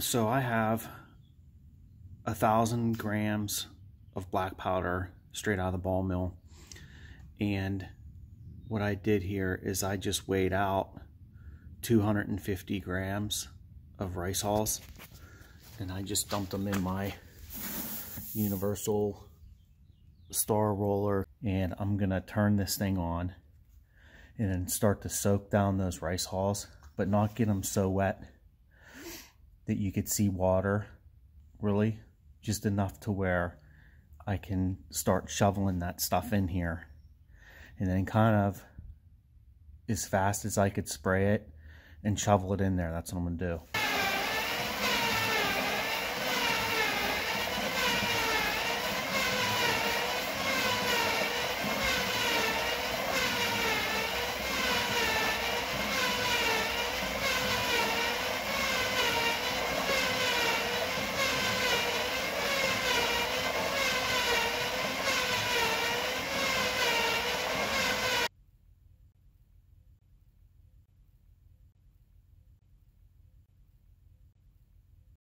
so I have a thousand grams of black powder straight out of the ball mill. And what I did here is I just weighed out 250 grams of rice hulls and I just dumped them in my universal star roller and I'm gonna turn this thing on and start to soak down those rice hulls but not get them so wet that you could see water really just enough to where I can start shoveling that stuff in here. And then kind of as fast as I could spray it and shovel it in there. That's what I'm gonna do